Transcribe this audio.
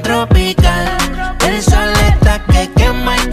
tropical. El sol está que quema y